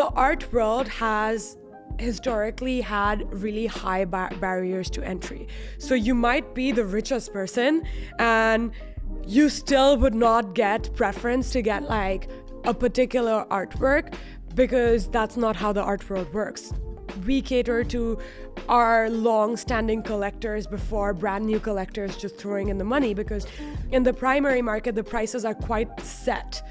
the art world has historically had really high bar- barriers to entry. So you might be the richest person and you still would not get preference to get like a particular artwork because that's not how the art world works. We cater to our long standing collectors before brand new collectors just throwing in the money because in the primary market, the prices are quite set